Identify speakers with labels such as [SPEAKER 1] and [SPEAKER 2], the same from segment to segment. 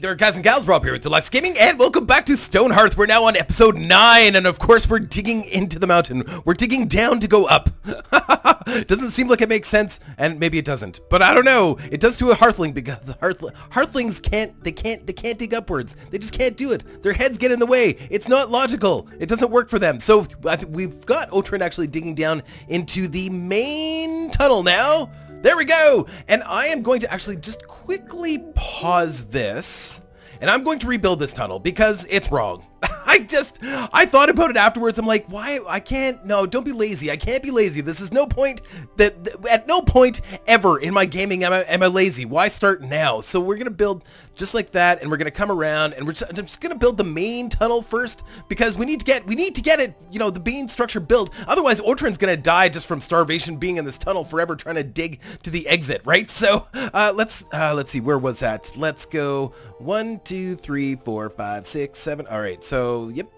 [SPEAKER 1] there, guys and gals. Rob here with Deluks Gaming, and welcome back to Stonehearth. We're now on episode 9, and of course, we're digging into the mountain. We're digging down to go up. doesn't seem like it makes sense, and maybe it doesn't. But I don't know. It does to a Hearthling, because Hearthlings can't, they can't, they can't dig upwards. They just can't do it. Their heads get in the way. It's not logical. It doesn't work for them. So, we've got Otrin actually digging down into the main tunnel now. There we go! And I am going to actually just quickly pause this. And I'm going to rebuild this tunnel because it's wrong. I just, I thought about it afterwards. I'm like, why? I can't, no, don't be lazy. I can't be lazy. This is no point that, at no point ever in my gaming am I, am I lazy. Why start now? So we're going to build just like that and we're to come around and we're just, I'm just to build the main tunnel first because we need to get, we need to get it, you know, the main structure built. Otherwise, Otrin's going to die just from starvation being in this tunnel forever trying to dig to the exit, right? So uh, let's, uh, let's see, where was that? Let's go one, two, three, four, five, six, seven. All right. So, yep,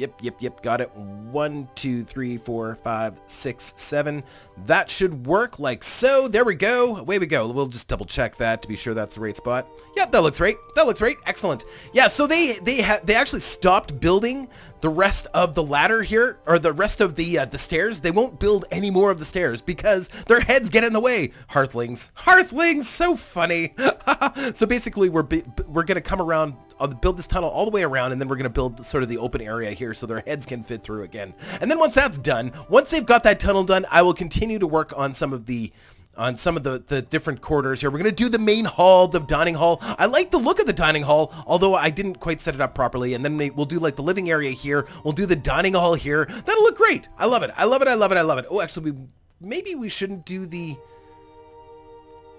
[SPEAKER 1] Yep, yep, yep, got it. One, two, three, four, five, six, seven. That should work like so. There we go. Away we go. We'll just double check that to be sure that's the right spot. Yep, that looks right. That looks right. Excellent. Yeah, so they they they actually stopped building the rest of the ladder here, or the rest of the uh, the stairs. They won't build any more of the stairs because their heads get in the way. Hearthlings. Hearthlings, so funny. so basically, we're we're gonna come around I'll build this tunnel all the way around and then we're to build sort of the open area here so their heads can fit through again. And then once that's done, once they've got that tunnel done, I will continue to work on some of the on some of the, the different corridors here. We're going to do the main hall, the dining hall. I like the look of the dining hall, although I didn't quite set it up properly. And then we'll do like the living area here. We'll do the dining hall here. That'll look great. I love it. I love it. I love it. I love it. Oh, actually, we, maybe we shouldn't do the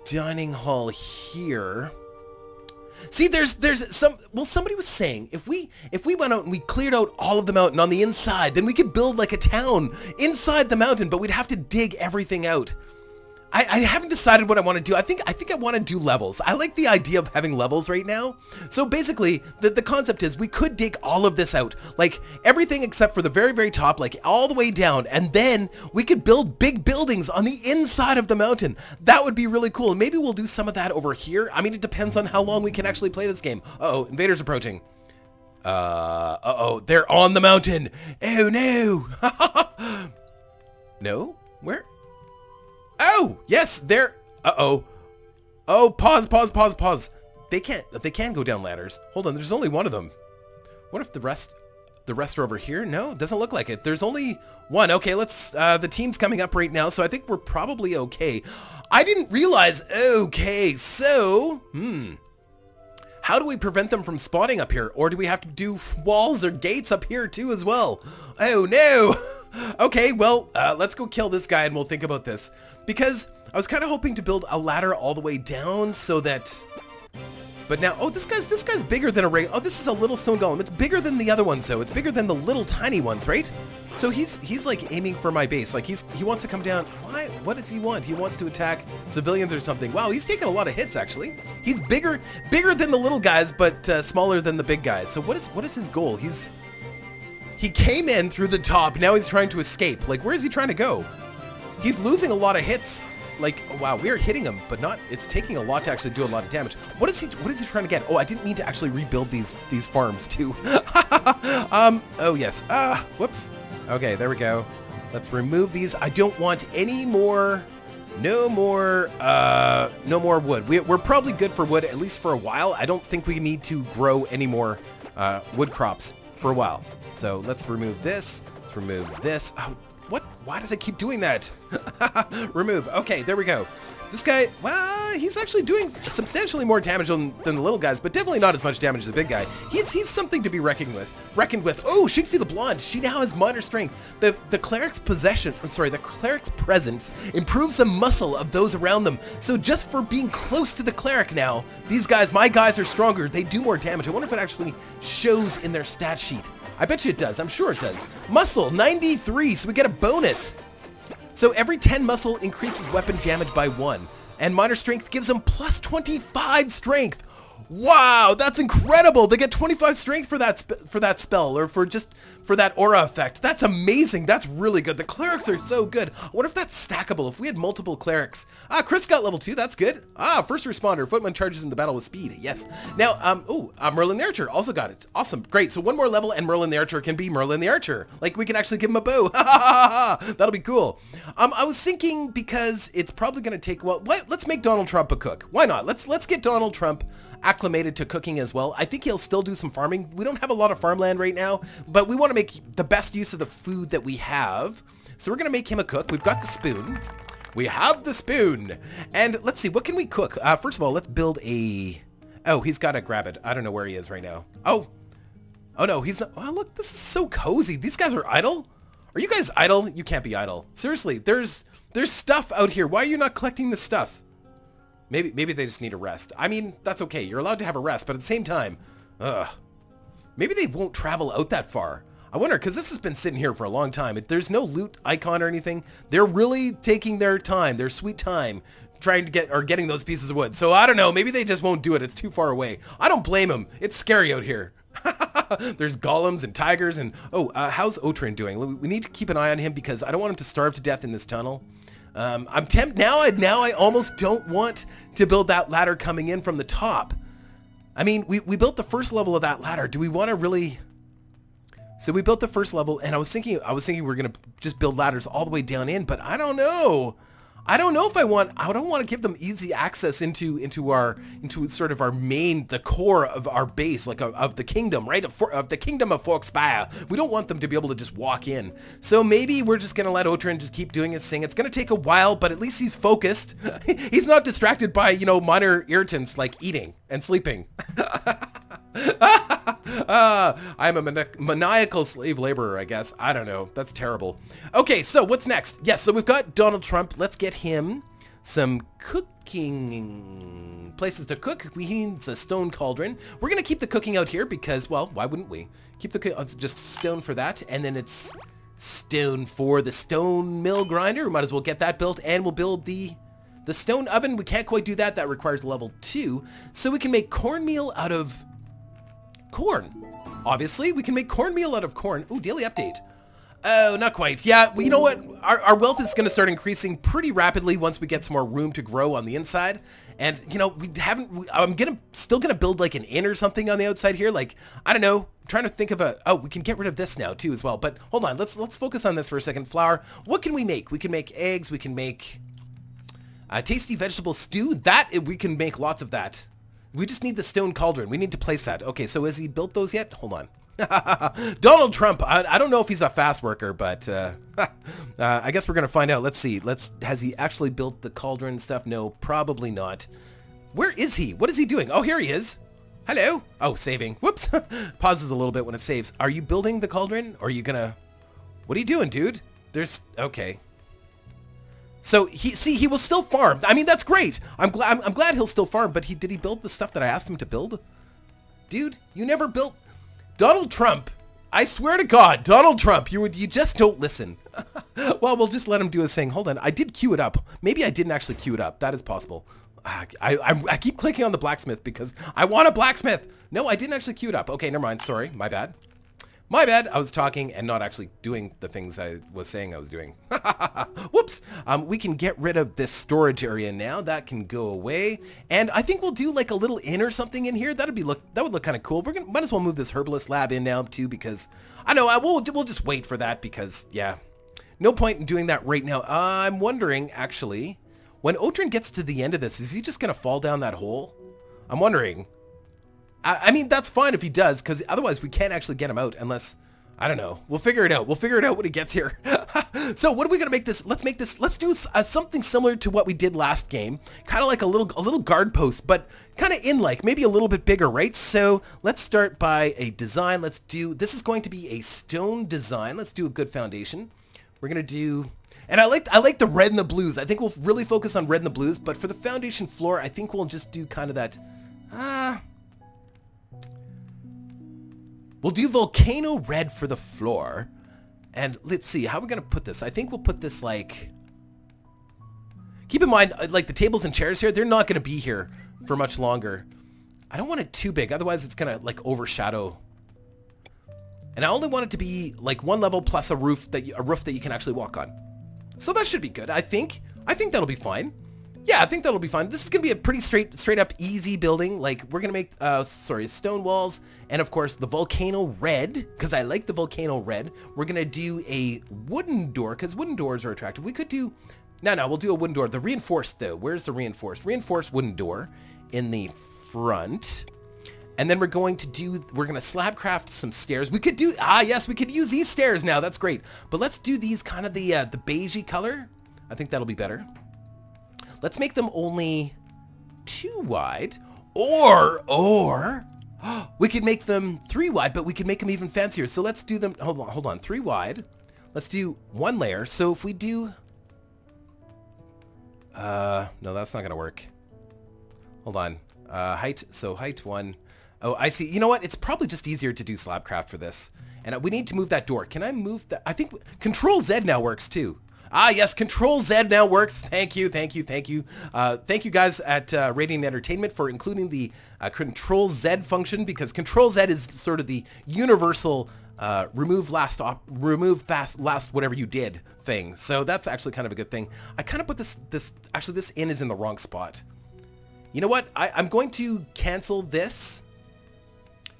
[SPEAKER 1] dining hall here. See, there's there's some well somebody was saying if we if we went out and we cleared out all of the mountain on the inside, then we could build like a town inside the mountain, but we'd have to dig everything out. I, I haven't decided what I want to do. I think I think I want to do levels. I like the idea of having levels right now. So basically, the, the concept is we could dig all of this out. Like, everything except for the very, very top, like all the way down. And then we could build big buildings on the inside of the mountain. That would be really cool. maybe we'll do some of that over here. I mean, it depends on how long we can actually play this game. Uh oh invaders approaching. Uh, uh-oh, they're on the mountain. Oh, no. no? Where? Oh, yes, they're... Uh-oh. Oh, pause, pause, pause, pause. They can't... They can go down ladders. Hold on, there's only one of them. What if the rest... The rest are over here? No, doesn't look like it. There's only one. Okay, let's... Uh, the team's coming up right now, so I think we're probably okay. I didn't realize... Okay, so... Hmm. How do we prevent them from spawning up here? Or do we have to do walls or gates up here too as well? Oh no! okay, well, uh, let's go kill this guy and we'll think about this because I was kind of hoping to build a ladder all the way down so that but now, oh, this guy's this guy's bigger than a ring. Oh, this is a little stone golem. It's bigger than the other ones, though. It's bigger than the little tiny ones, right? So he's he's like aiming for my base. Like he's he wants to come down. Why? What does he want? He wants to attack civilians or something. Wow, he's taking a lot of hits actually. He's bigger bigger than the little guys, but uh, smaller than the big guys. So what is what is his goal? He's he came in through the top. Now he's trying to escape. Like where is he trying to go? He's losing a lot of hits. Like, wow, we're hitting him, but not, it's taking a lot to actually do a lot of damage. What is he, what is he trying to get? Oh, I didn't mean to actually rebuild these, these farms too. um, oh yes, ah, whoops. Okay, there we go. Let's remove these. I don't want any more, no more, uh, no more wood. We, we're probably good for wood, at least for a while. I don't think we need to grow any more, uh, wood crops for a while. So let's remove this. Let's remove this. Oh? Why does it keep doing that? Remove. Okay, there we go. This guy, well, he's actually doing substantially more damage than, than, the little guys, but definitely not as much damage as the big guy. He's he's something to be reckoned with. Reckoned with. Oh, Shinxie the Blonde. She now has minor strength. The the cleric's possession, I'm sorry, the cleric's presence improves the muscle of those around them. So just for being close to the cleric now, these guys, my guys are stronger. They do more damage. I wonder if it actually shows in their stat sheet. I bet you it does. I'm sure it does. Muscle, 93, so we get a bonus. So every 10 muscle increases weapon damage by 1. And minor strength gives him plus 25 strength. Wow, that's incredible. They get 25 strength for that for that spell or for just for that aura effect. That's amazing. That's really good. The clerics are so good. I wonder if that's stackable. If we had multiple clerics. Ah, Chris got level 2. That's good. Ah, first responder. Footman charges in the battle with speed. Yes. Now, um, oh, uh, Merlin the Archer also got it. Awesome. Great. So one more level and Merlin the Archer can be Merlin the Archer. Like, we can actually give him a bow. That'll be cool. Um, I was thinking because it's probably going to take, well, what? let's make Donald Trump a cook. Why not? Let's, let's get Donald Trump acclimated to cooking as well. I think he'll still do some farming. We don't have a lot of farmland right now, but we want to make the best use of the food that we have. So we're going to make him a cook. We've got the spoon. We have the spoon. And let's see, what can we cook? Uh, first of all, let's build a... Oh, he's got to grab it. I don't know where he is right now. Oh. Oh, no, he's not... Oh, look, this is so cozy. These guys are idle? Are you guys idle? You can't be idle. Seriously, there's there's stuff out here. Why are you not collecting the stuff? Maybe maybe they just need a rest. I mean, that's okay. You're allowed to have a rest, but at the same time, ugh. Maybe they won't travel out that far. I wonder, because this has been sitting here for a long time. There's no loot icon or anything. They're really taking their time, their sweet time, trying to get, or getting those pieces of wood. So I don't know, maybe they just won't do it. It's too far away. I don't blame them. It's scary out here. There's golems and tigers and, oh, uh, how's Otrin doing? We need to keep an eye on him because I don't want him to starve to death in this tunnel. Um, I'm tempted now. I now I almost don't want to build that ladder coming in from the top. I mean, we we built the first level of that ladder. Do we want to really? So we built the first level, and I was thinking I was thinking we are gonna just build ladders all the way down in, but I don't know. I don't know if I want, I don't want to give them easy access into, into our, into sort of our main, the core of our base, like of, of the kingdom, right? Of, of, the kingdom of Forkspire. We don't want them to be able to just walk in. So maybe we're just going to let Otrin just keep doing his thing. It's going to take a while, but at least he's focused. he's not distracted by, you know, minor irritants like eating and sleeping. uh, I'm a mani maniacal slave laborer, I guess. I don't know. That's terrible. Okay, so what's next? Yes, so we've got Donald Trump. Let's get him some cooking places to cook. We need a stone cauldron. We're going to keep the cooking out here because, well, why wouldn't we? Keep the uh, just stone for that, and then it's stone for the stone mill grinder. We might as well get that built, and we'll build the the stone oven. We can't quite do that. That requires level 2. So we can make cornmeal out of corn. Obviously, we can make cornmeal out of corn. Ooh, daily update. Oh, not quite. Yeah, well, you know what? Our, our wealth is going to start increasing pretty rapidly once we get some more room to grow on the inside. And, you know, we haven't... We, I'm gonna still going to build, like, an inn or something on the outside here. Like, I don't know. I'm trying to think of a... Oh, we can get rid of this now, too, as well. But hold on. Let's let's focus on this for a second. Flour. What can we make? We can make eggs. We can make... a tasty vegetable stew. That, we can make lots of that. We just need the stone cauldron. We need to place that. Okay, so has he built those yet? Hold on. Donald Trump. I, I, don't know if he's a fast worker, but uh, uh, I guess we're gonna find out. Let's see. Let's. Has he actually built the cauldron stuff? No, probably not. Where is he? What is he doing? Oh, here he is. Hello. Oh, saving. Whoops. Pauses a little bit when it saves. Are you building the cauldron? Or are you gonna? What are you doing, dude? There's. Okay. So he see he will still farm. I mean that's great. I'm glad I'm, I'm, glad he'll still farm. But he did he build the stuff that I asked him to build? Dude, you never built Donald Trump. I swear to God, Donald Trump, you you just don't listen. well, we'll just let him do his thing. Hold on, I did queue it up. Maybe I didn't actually queue it up. That is possible. Ah, I, I, I keep clicking on the blacksmith because I want a blacksmith. No, I didn't actually queue it up. Okay, never mind. Sorry, my bad. My bad, I was talking and not actually doing the things I was saying I was doing. Whoops! Um, we can get rid of this storage area now. That can go away. And I think we'll do like a little inn or something in here. That'd be look. That would look kind of cool. We're gonna might as well move this herbalist lab in now too because I know I will. We'll just wait for that because yeah, no point in doing that right now. I'm wondering actually, when Otrin gets to the end of this, is he just gonna fall down that hole? I'm wondering. I, I mean, that's fine if he does, because otherwise we can't actually get him out unless... I don't know. We'll figure it out. We'll figure it out when he gets here. so what are we gonna make this? Let's make this. Let's do uh, something similar to what we did last game. Kind of like a little a little guard post, but kind of in like maybe a little bit bigger, right? So let's start by a design. Let's do. This is going to be a stone design. Let's do a good foundation. We're gonna do. And I like I like the red and the blues. I think we'll really focus on red and the blues. But for the foundation floor, I think we'll just do kind of that. Ah. Uh, We'll do Volcano Red for the floor. And let's see, how are we going to put this? I think we'll put this like... Keep in mind, uh, like the tables and chairs here, they're not going to be here for much longer. I don't want it too big, otherwise it's going to like overshadow. And I only want it to be like one level plus a roof that you, a roof that you can actually walk on. So that should be good, I think. I think that'll be fine. Yeah, I think that'll be fine. This is going to be a pretty straight straight up easy building. Like, we're going to make, uh, sorry, stone walls. And, of course, the volcano red, because I like the volcano red. We're going to do a wooden door, because wooden doors are attractive. We could do... No, no, we'll do a wooden door. The reinforced, though. Where's the reinforced? Reinforced wooden door in the front. And then we're going to do, we're going to slab craft some stairs. We could do, ah, yes, we could use these stairs now. That's great. But let's do these kind of the, uh, the beigey color. I think that'll be better. Let's make them only two wide. Or, or, we could make them three wide, but we could make them even fancier. So let's do them, hold on, hold on, three wide. Let's do one layer. So if we do, uh, no, that's not to work. Hold on. Uh, height, so height one. Oh, I see. You know what? It's probably just easier to do slabcraft for this. And we need to move that door. Can I move that? I think Control Z now works too. Ah, yes, Control Z now works. Thank you, thank you, thank you. Uh, thank you guys at uh, Radiant Entertainment for including the uh, Control Z function because Control Z is sort of the universal uh, remove last op remove fast last whatever you did thing. So that's actually kind of a good thing. I kind of put this this actually this in is in the wrong spot. You know what? I, I'm going to cancel this.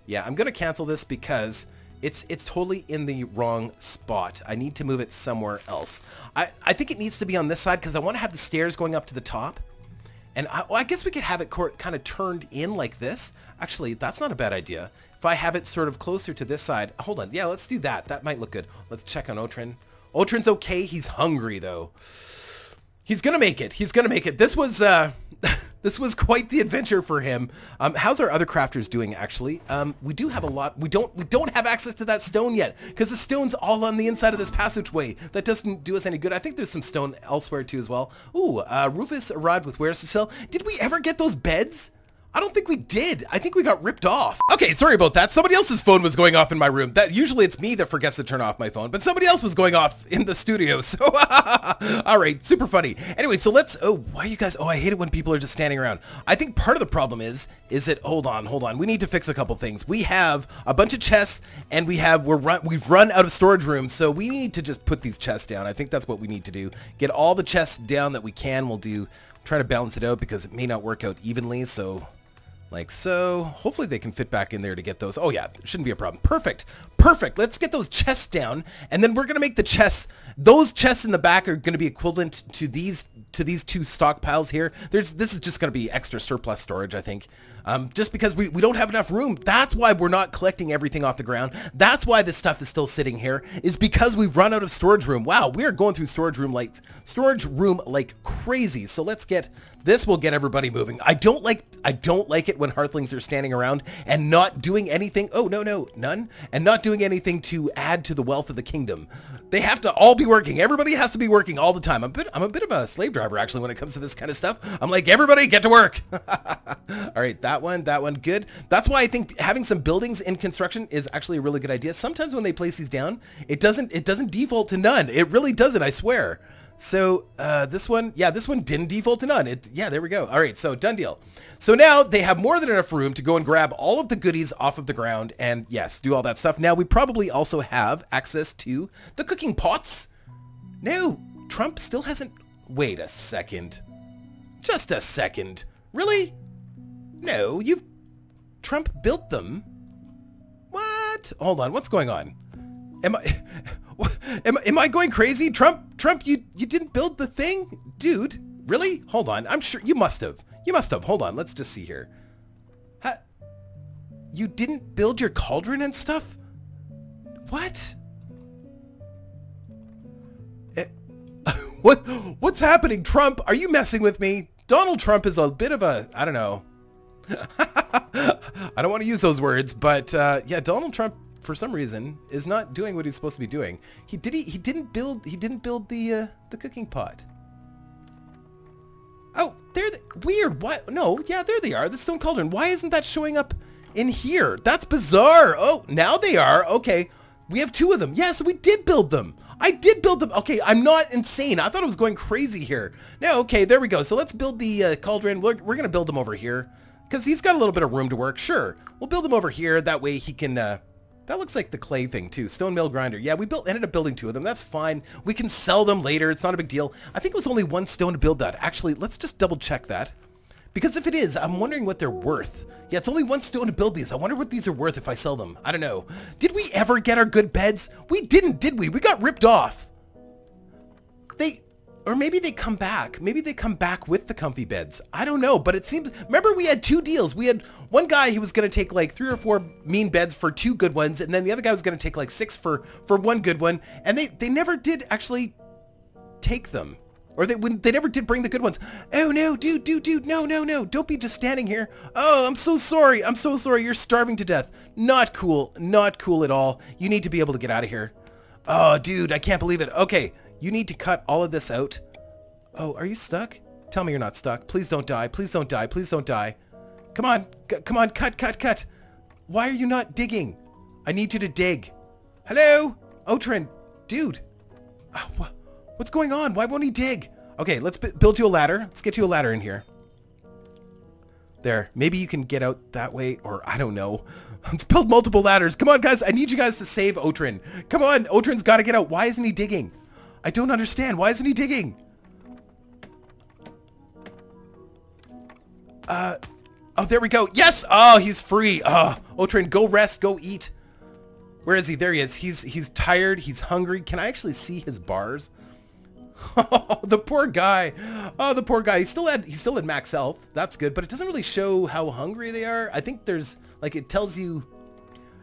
[SPEAKER 1] Yeah, I'm going to cancel this because it's it's totally in the wrong spot. I need to move it somewhere else. I, I think it needs to be on this side because I want to have the stairs going up to the top. And I, well, I guess we could have it kind of turned in like this. Actually, that's not a bad idea. If I have it sort of closer to this side. Hold on. Yeah, let's do that. That might look good. Let's check on Otrin. Otrin's okay. He's hungry, though. He's to make it. He's to make it. This was... Uh, this was quite the adventure for him. Um, how's our other crafters doing, actually? Um, we do have a lot. We don't we don't have access to that stone yet because the stone's all on the inside of this passageway. That doesn't do us any good. I think there's some stone elsewhere too as well. Ooh, uh, Rufus arrived with wares to sell. Did we ever get those beds? I don't think we did. I think we got ripped off. Okay, sorry about that. Somebody else's phone was going off in my room. That Usually it's me that forgets to turn off my phone, but somebody else was going off in the studio. So, all right, super funny. Anyway, so let's, oh, why you guys, oh, I hate it when people are just standing around. I think part of the problem is, is it, hold on, hold on. We need to fix a couple things. We have a bunch of chests and we have, we're run, we've run out of storage room. So we need to just put these chests down. I think that's what we need to do. Get all the chests down that we can. We'll do, try to balance it out because it may not work out evenly. So like so. Hopefully they can fit back in there to get those. Oh yeah, shouldn't be a problem. Perfect. Perfect. Let's get those chests down. And then we're going to make the chests. Those chests in the back are going to be equivalent to these to these two stockpiles here. There's This is just going to be extra surplus storage, I think. Um, just because we, we don't have enough room. That's why we're not collecting everything off the ground. That's why this stuff is still sitting here, is because we've run out of storage room. Wow, we are going through storage room like storage room like crazy. So let's get this will get everybody moving. I don't like I don't like it when hearthlings are standing around and not doing anything. Oh, no, no, none. And not doing anything to add to the wealth of the kingdom. They have to all be working. Everybody has to be working all the time. I'm a bit, I'm a bit of a slave driver, actually, when it comes to this kind of stuff. I'm like, everybody get to work. all right, that one, that one, good. That's why I think having some buildings in construction is actually a really good idea. Sometimes when they place these down, it doesn't, it doesn't default to none. It really doesn't, I swear. So uh, this one, yeah, this one didn't default to none. It, yeah, there we go. All right, so done deal. So now they have more than enough room to go and grab all of the goodies off of the ground and yes, do all that stuff. Now we probably also have access to the cooking pots. No, Trump still hasn't... Wait a second. Just a second. Really? No, you've... Trump built them. What? Hold on, what's going on? Am I... Am, am I going crazy? Trump, Trump, you, you didn't build the thing? Dude, really? Hold on. I'm sure you must have. You must have. Hold on. Let's just see here. You didn't build your cauldron and stuff? What? Eh, what? What's happening, Trump? Are you messing with me? Donald Trump is a bit of a, I don't know. I don't want to use those words, but uh, yeah, Donald Trump for some reason is not doing what he's supposed to be doing. He did he he didn't build he didn't build the uh, the cooking pot. Oh, they're the, weird. What? No, yeah, there they are. The stone cauldron. Why isn't that showing up in here? That's bizarre. Oh, now they are. Okay, we have two of them. Yeah, so we did build them. I did build them. Okay, I'm not insane. I thought I was going crazy here. No, okay, there we go. So let's build the uh, cauldron. We're, we're going to build them over here because he's got a little bit of room to work. Sure, we'll build them over here. That way he can uh, That looks like the clay thing too. Stone mill grinder. Yeah, we built ended up building two of them. That's fine. We can sell them later. It's not a big deal. I think it was only one stone to build that. Actually, let's just double check that. Because if it is, I'm wondering what they're worth. Yeah, it's only one stone to build these. I wonder what these are worth if I sell them. I don't know. Did we ever get our good beds? We didn't, did we? We got ripped off. They, or maybe they come back. Maybe they come back with the comfy beds. I don't know, but it seems, remember we had two deals. We had one guy, he was going to take like three or four mean beds for two good ones. And then the other guy was going to take like six for, for one good one. And they, they never did actually take them. Or they when they never did bring the good ones. Oh no, dude, dude, dude, no, no, no. Don't be just standing here. Oh, I'm so sorry. I'm so sorry. You're starving to death. Not cool. Not cool at all. You need to be able to get out of here. Oh, dude, I can't believe it. Okay, you need to cut all of this out. Oh, are you stuck? Tell me you're not stuck. Please don't die. Please don't die. Please don't die. Come on. C come on. Cut, cut, cut. Why are you not digging? I need you to dig. Hello? Otrin. Dude. Ah, oh, what? What's going on? Why won't he dig? Okay, let's build you a ladder. Let's get you a ladder in here. There. Maybe you can get out that way, or I don't know. Let's build multiple ladders. Come on, guys. I need you guys to save Otrin. Come on. Otrin's got to get out. Why isn't he digging? I don't understand. Why isn't he digging? Uh, oh, there we go. Yes. Oh, he's free. Oh, Otrin, go rest. Go eat. Where is he? There he is. He's he's tired. He's hungry. Can I actually see his bars? Oh, the poor guy. Oh, the poor guy. He still had he still had max health. That's good, but it doesn't really show how hungry they are. I think there's like it tells you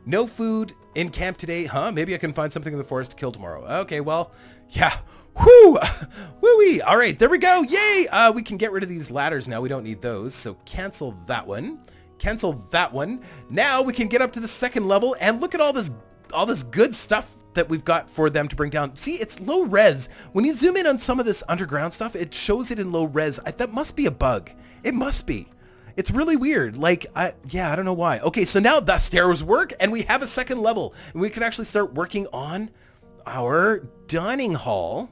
[SPEAKER 1] no food in camp today. Huh? Maybe I can find something in the forest to kill tomorrow. Okay, well, yeah. Whoo! Woo-wee! All right, there we go. Yay! Uh, we can get rid of these ladders now. We don't need those. So cancel that one. Cancel that one. Now we can get up to the second level and look at all this all this good stuff that we've got for them to bring down. See, it's low res. When you zoom in on some of this underground stuff, it shows it in low res. I, that must be a bug. It must be. It's really weird. Like, I, yeah, I don't know why. Okay, so now the stairs work and we have a second level. And we can actually start working on our dining hall.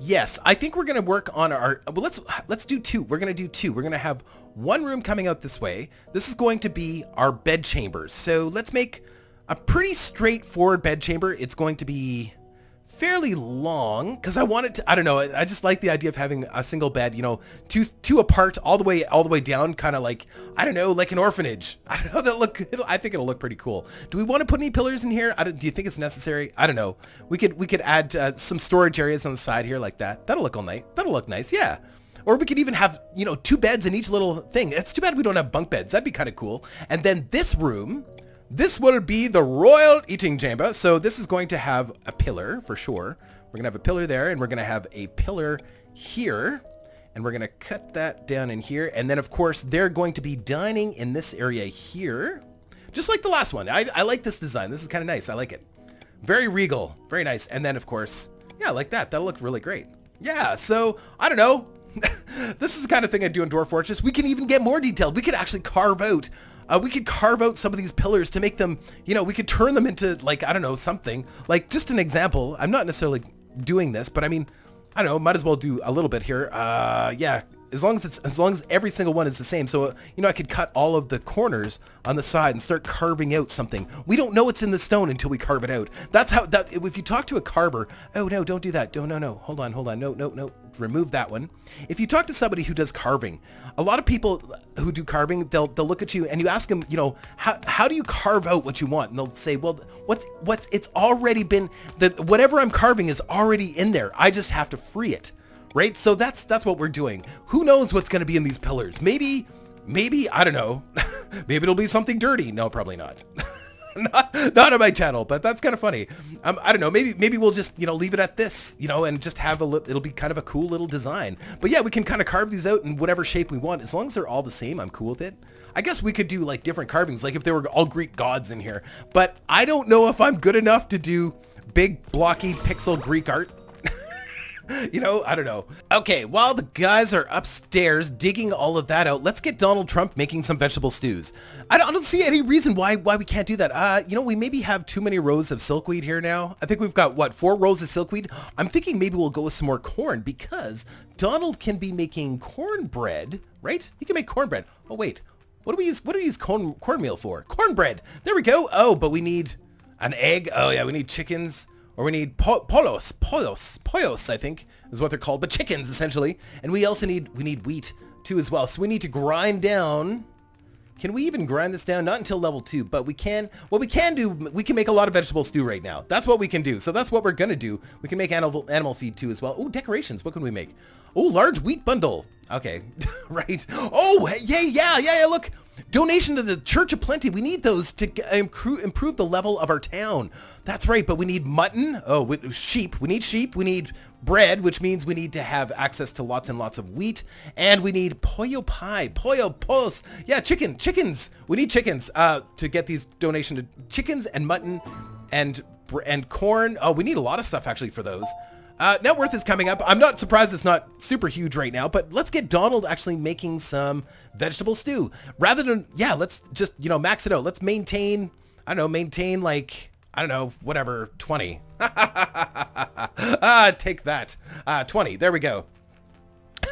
[SPEAKER 1] Yes, I think we're going to work on our, well, let's, let's do two. We're going to do two. We're going to have one room coming out this way. This is going to be our bed chambers. So let's make a pretty straightforward bed chamber. It's going to be fairly long because I wanted to, I don't know, I just like the idea of having a single bed, you know, two two apart all the way all the way down, kind of like, I don't know, like an orphanage. I don't know, that look, I think it'll look pretty cool. Do we want to put any pillars in here? do you think it's necessary? I don't know. We could we could add uh, some storage areas on the side here like that. That'll look all nice. That'll look nice, yeah. Or we could even have, you know, two beds in each little thing. It's too bad we don't have bunk beds. That'd be kind of cool. And then this room this will be the royal eating chamber. So this is going to have a pillar for sure. We're going to have a pillar there and we're going to have a pillar here. And we're going to cut that down in here. And then of course they're going to be dining in this area here. Just like the last one. I, I like this design. This is kind of nice. I like it. Very regal. Very nice. And then of course, yeah, like that. That'll look really great. Yeah, so I don't know. this is the kind of thing I do in Dwarf Fortress. We can even get more detailed. We could actually carve out uh, we could carve out some of these pillars to make them, you know, we could turn them into like, I don't know, something. Like just an example, I'm not necessarily doing this, but I mean, I don't know, might as well do a little bit here. Uh, yeah, as long as it's as long as every single one is the same. So uh, you know, I could cut all of the corners on the side and start carving out something. We don't know it's in the stone until we carve it out. That's how that. If you talk to a carver, oh no, don't do that. No, no, no. Hold on, hold on. No, no, no. Remove that one. If you talk to somebody who does carving, a lot of people who do carving, they'll they'll look at you and you ask them, you know, how how do you carve out what you want? And they'll say, well, what's what's it's already been that whatever I'm carving is already in there. I just have to free it right? So that's that's what we're doing. Who knows what's going to be in these pillars? Maybe, maybe, I don't know. maybe it'll be something dirty. No, probably not. not, not on my channel, but that's kind of funny. Um, I don't know. Maybe maybe we'll just you know leave it at this, you know, and just have a little. it'll be kind of a cool little design. But yeah, we can kind of carve these out in whatever shape we want. As long as they're all the same, I'm cool with it. I guess we could do like different carvings, like if there were all Greek gods in here. But I don't know if I'm good enough to do big blocky pixel Greek art. you know, I don't know. Okay, while the guys are upstairs digging all of that out, let's get Donald Trump making some vegetable stews. I don't, I don't see any reason why why we can't do that. Uh, you know, we maybe have too many rows of silkweed here now. I think we've got, what, four rows of silkweed? I'm thinking maybe we'll go with some more corn because Donald can be making cornbread, right? He can make cornbread. Oh, wait. What do we use? What do we use corn cornmeal for? Cornbread. There we go. Oh, but we need an egg. Oh yeah, we need chickens. Or we need po polos, polos, polos, I think is what they're called, but chickens essentially. And we also need we need wheat too as well. So we need to grind down. Can we even grind this down? Not until level two, but we can. What we can do, we can make a lot of vegetable stew right now. That's what we can do. So that's what we're gonna do. We can make animal animal feed too as well. Oh, decorations. What can we make? Oh, large wheat bundle. Okay, right. Oh, yeah, yeah, yeah, yeah. Look, donation to the Church of Plenty. We need those to improve the level of our town. That's right, but we need mutton. Oh, sheep. We need sheep. We need bread, which means we need to have access to lots and lots of wheat. And we need pollo pie. Pollo pos. Yeah, chicken. Chickens. We need chickens uh, to get these donation to chickens and mutton and and corn. Oh, we need a lot of stuff actually for those. Uh, net worth is coming up. I'm not surprised it's not super huge right now, but let's get Donald actually making some vegetable stew. Rather than, yeah, let's just, you know, max it out. Let's maintain, I don't know, maintain like I don't know, whatever, 20. ah, take that. Uh, 20, there we go.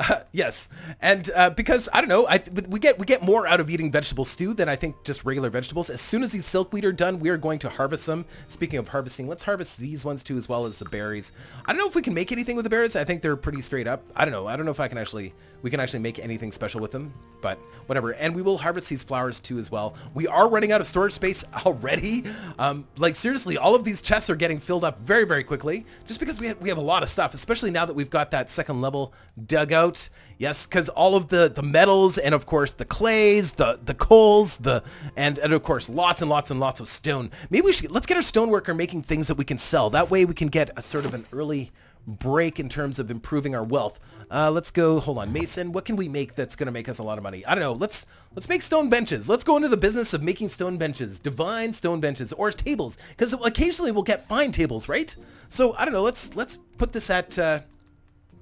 [SPEAKER 1] Uh, yes, and uh, because I don't know, I we get we get more out of eating vegetable stew than I think just regular vegetables. As soon as these silkweed are done, we are going to harvest them. Speaking of harvesting, let's harvest these ones too, as well as the berries. I don't know if we can make anything with the berries. I think they're pretty straight up. I don't know. I don't know if I can actually we can actually make anything special with them, but whatever. And we will harvest these flowers too as well. We are running out of storage space already. Um, like seriously, all of these chests are getting filled up very very quickly, just because we have, we have a lot of stuff, especially now that we've got that second level dugout. Yes, because all of the, the metals and of course the clays, the, the coals, the and, and of course lots and lots and lots of stone. Maybe we should, let's get our stoneworker making things that we can sell. That way we can get a sort of an early break in terms of improving our wealth. Uh, let's go, hold on, Mason, what can we make that's going to make us a lot of money? I don't know, let's let's make stone benches. Let's go into the business of making stone benches, divine stone benches, or tables, because occasionally we'll get fine tables, right? So, I don't know, let's let's put this at, uh,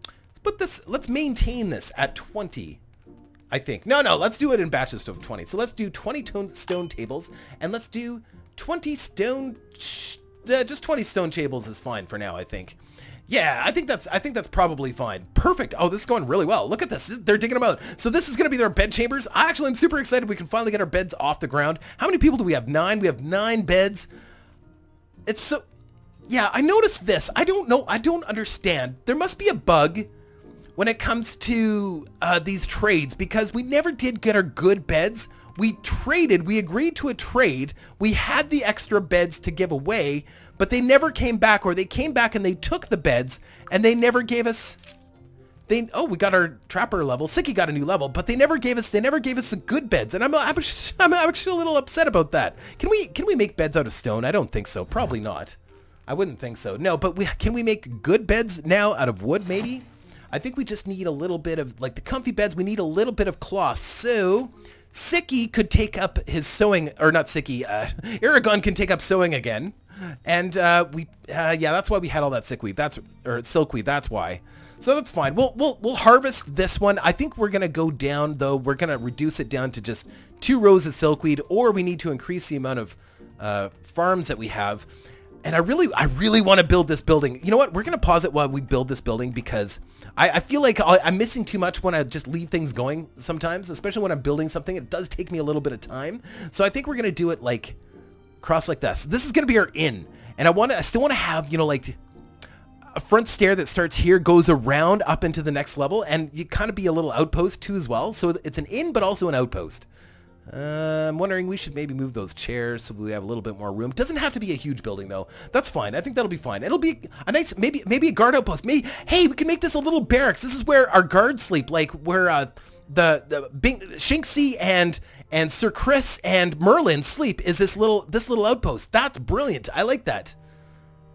[SPEAKER 1] let's put this, let's maintain this at 20. I think. No, no, let's do it in batches of 20. So let's do 20 stone tables and let's do 20 stone, uh, just 20 stone tables is fine for now, I think. Yeah, I think that's I think that's probably fine. Perfect. Oh, this is going really well. Look at this. They're digging them out. So this is going to be their bed chambers. I actually am super excited. We can finally get our beds off the ground. How many people do we have? Nine. We have nine beds. It's so... Yeah, I noticed this. I don't know. I don't understand. There must be a bug when it comes to uh, these trades because we never did get our good beds. We traded, we agreed to a trade, we had the extra beds to give away, but they never came back or they came back and they took the beds and they never gave us they oh we got our trapper level. Sicky got a new level but they never gave us they never gave us the good beds. And I'm, I'm I'm actually a little upset about that. Can we can we make beds out of stone? I don't think so. Probably not. I wouldn't think so. No but we can we make good beds now out of wood maybe? I think we just need a little bit of, like the comfy beds, we need a little bit of cloth. So, Sicky could take up his sewing, or not Sicky, uh, Aragon can take up sewing again. And uh, we, uh, yeah, that's why we had all that sickweed. That's, or silkweed, that's why. So that's fine. We'll, we'll, we'll harvest this one. I think we're to go down, though. We're to reduce it down to just two rows of silkweed, or we need to increase the amount of uh, farms that we have. And I really, I really want to build this building. You know what? We're to pause it while we build this building because I, I feel like I'm missing too much when I just leave things going sometimes, especially when I'm building something. It does take me a little bit of time. So I think we're going to do it like cross like this. This is going to be our inn. And I want to, I still want to have, you know, like a front stair that starts here, goes around up into the next level, and you kind of be a little outpost too as well. So it's an inn, but also an outpost. Uh, I'm wondering we should maybe move those chairs so we have a little bit more room. Doesn't have to be a huge building though. That's fine. I think that'll be fine. It'll be a nice, maybe maybe a guard outpost. Maybe, hey, we can make this a little barracks. This is where our guards sleep, like where uh, the the Bing, Shinxie and and Sir Chris and Merlin sleep. Is this little this little outpost? That's brilliant. I like that.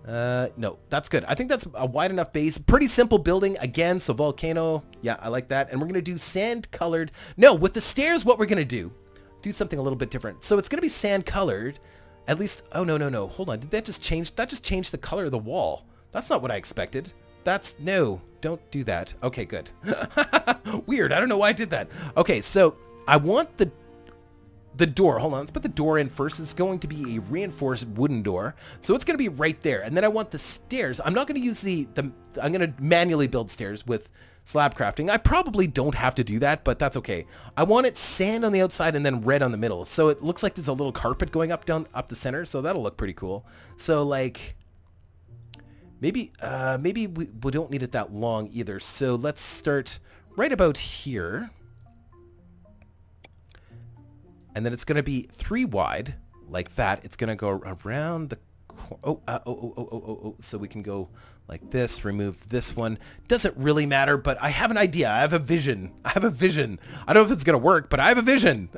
[SPEAKER 1] Uh, no, that's good. I think that's a wide enough base. Pretty simple building. Again, so volcano. Yeah, I like that. And we're going to do sand colored. No, with the stairs, what we're going to do do something a little bit different. So it's going to be sand colored. At least, oh no, no, no, hold on. Did that just change? That just changed the color of the wall. That's not what I expected. That's, no, don't do that. Okay, good. Weird, I don't know why I did that. Okay, so I want the the door. Hold on, let's put the door in first. It's going to be a reinforced wooden door. So it's going to be right there. And then I want the stairs. I'm not going to use the, the I'm going to manually build stairs with slab crafting. I probably don't have to do that, but that's okay. I want it sand on the outside and then red on the middle. So it looks like there's a little carpet going up down up the center. So that'll look pretty cool. So like maybe uh, maybe we, we don't need it that long either. So let's start right about here. And then it's going to be three wide like that. It's going to go around the oh, uh, oh, oh, oh, oh, oh, oh, so we can go like this, remove this one. Doesn't really matter, but I have an idea. I have a vision. I have a vision. I don't know if it's going to work, but I have a vision.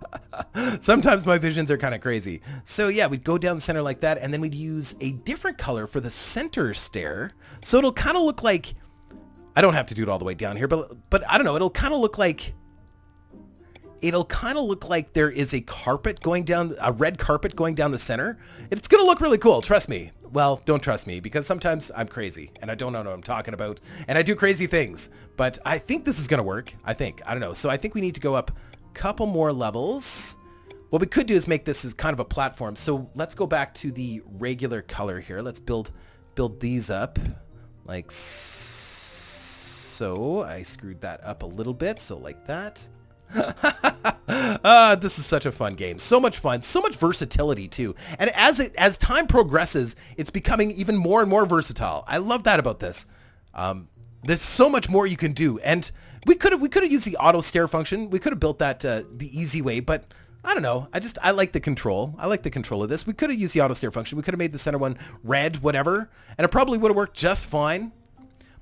[SPEAKER 1] Sometimes my visions are kind of crazy. So yeah, we'd go down the center like that, and then we'd use a different color for the center stair. So it'll kind of look like, I don't have to do it all the way down here, but, but I don't know, it'll kind of look like it'll kind of look like there is a carpet going down, a red carpet going down the center. It's going to look really cool, trust me. Well, don't trust me because sometimes I'm crazy and I don't know what I'm talking about and I do crazy things. But I think this is going to work. I think. I don't know. So I think we need to go up a couple more levels. What we could do is make this as kind of a platform. So let's go back to the regular color here. Let's build build these up like so. I screwed that up a little bit. So like that. Uh, this is such a fun game. So much fun. So much versatility too. And as it as time progresses, it's becoming even more and more versatile. I love that about this. Um, there's so much more you can do. And we could have we could have used the auto stair function. We could have built that uh, the easy way, but I don't know. I just I like the control. I like the control of this. We could have used the auto stair function. We could have made the center one red, whatever, and it probably would have worked just fine.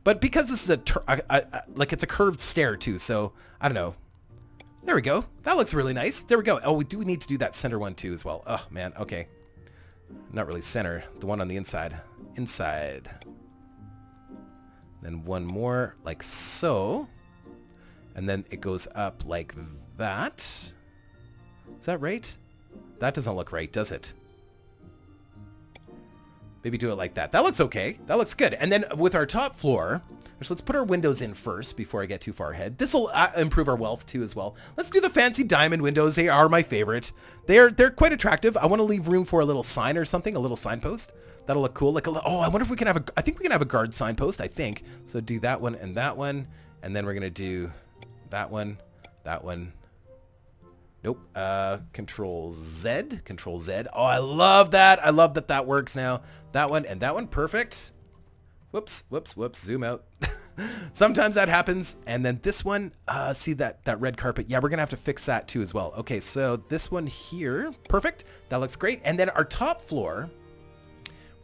[SPEAKER 1] But because this is a, a, a like it's a curved stair too, so I don't know. There we go. That looks really nice. There we go. Oh, we do need to do that center one too as well. Oh, man. Okay. Not really center. The one on the inside. Inside. Then one more like so. And then it goes up like that. Is that right? That doesn't look right, does it? Maybe do it like that. That looks okay. That looks good. And then with our top floor, so let's put our windows in first before I get too far ahead. This will uh, improve our wealth too as well. Let's do the fancy diamond windows. They are my favorite. They're they're quite attractive. I want to leave room for a little sign or something, a little signpost. That'll look cool. Like a, oh, I wonder if we can have a. I think we can have a guard signpost. I think so. Do that one and that one, and then we're gonna do that one, that one. Nope. Uh, control Z. Control Z. Oh, I love that. I love that that works now. That one and that one. Perfect. Whoops, whoops, whoops, zoom out. Sometimes that happens. And then this one, uh, see that, that red carpet? Yeah, we're to have to fix that too as well. Okay, so this one here, perfect. That looks great. And then our top floor,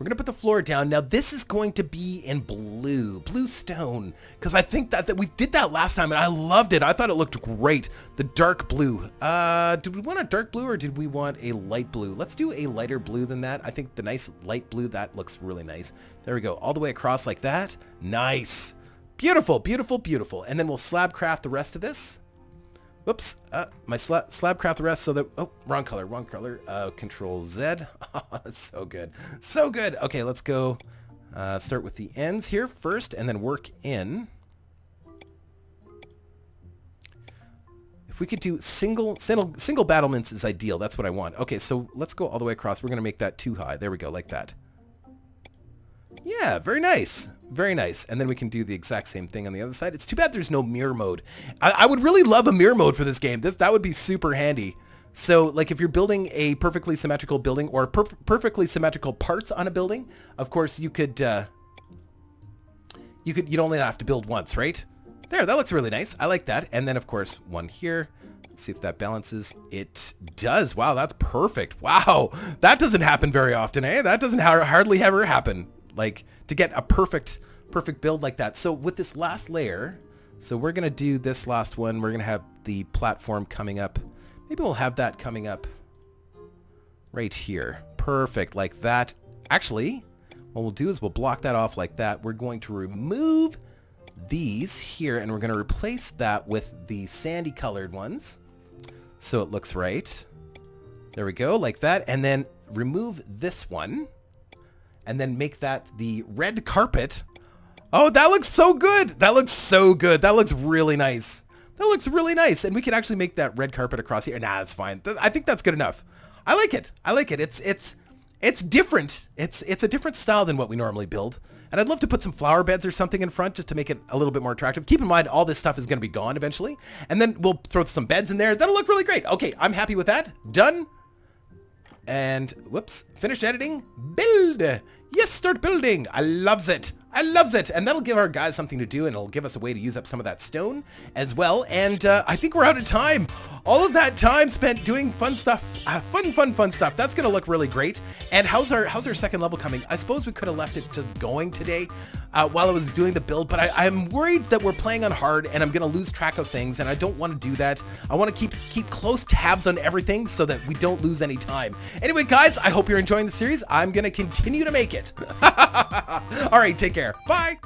[SPEAKER 1] we're going to put the floor down. Now, this is going to be in blue, blue stone, because I think that, that we did that last time, and I loved it. I thought it looked great. The dark blue. Uh, did we want a dark blue, or did we want a light blue? Let's do a lighter blue than that. I think the nice light blue, that looks really nice. There we go. All the way across like that. Nice. Beautiful, beautiful, beautiful. And then we'll slab craft the rest of this. Whoops, uh, my sla slab craft the rest so that, oh, wrong color, wrong color. Uh, control Z. Oh, so good. So good. Okay, let's go uh, start with the ends here first and then work in. If we could do single, single, single battlements is ideal. That's what I want. Okay, so let's go all the way across. We're going to make that too high. There we go, like that. Yeah, very nice. Very nice. And then we can do the exact same thing on the other side. It's too bad there's no mirror mode. I, I would really love a mirror mode for this game. This That would be super handy. So like if you're building a perfectly symmetrical building or per perfectly symmetrical parts on a building, of course you could, uh, you could, you'd only have to build once, right? There, that looks really nice. I like that. And then of course one here. Let's see if that balances. It does. Wow, that's perfect. Wow, that doesn't happen very often, eh? That doesn't hardly ever happen like to get a perfect, perfect build like that. So with this last layer, so we're to do this last one. We're to have the platform coming up. Maybe we'll have that coming up right here. Perfect, like that. Actually, what we'll do is we'll block that off like that. We're going to remove these here and we're to replace that with the sandy colored ones. So it looks right. There we go, like that. And then remove this one and then make that the red carpet. Oh, that looks so good. That looks so good. That looks really nice. That looks really nice. And we can actually make that red carpet across here. Nah, that's fine. I think that's good enough. I like it. I like it. It's it's it's different. It's it's a different style than what we normally build. And I'd love to put some flower beds or something in front just to make it a little bit more attractive. Keep in mind, all this stuff is going to be gone eventually. And then we'll throw some beds in there. That'll look really great. Okay, I'm happy with that. Done. And, whoops, finished editing. Build. Yes, start building. I loves it. I loves it. And that'll give our guys something to do and it'll give us a way to use up some of that stone as well. And uh, I think we're out of time. All of that time spent doing fun stuff, uh, fun, fun, fun stuff. That's going to look really great. And how's our, how's our second level coming? I suppose we could have left it just going today uh, while I was doing the build, but I, am worried that we're playing on hard and I'm going to lose track of things and I don't want to do that. I want to keep, keep close tabs on everything so that we don't lose any time. Anyway, guys, I hope you're enjoying the series. I'm going to continue to make it. All right, take care. Bye!